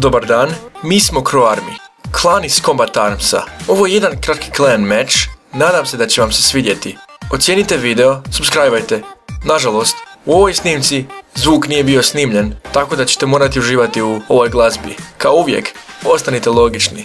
Dobar dan, mi smo Crow Army, klan iz Combat Armsa. Ovo je jedan kratki clan match, nadam se da će vam se svidjeti. Ocijenite video, subscribeajte. Nažalost, u ovoj snimci zvuk nije bio snimljen, tako da ćete morati uživati u ovoj glazbi. Kao uvijek, ostanite logični.